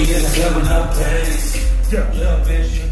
in the heaven of praise. Yeah. Little bitch,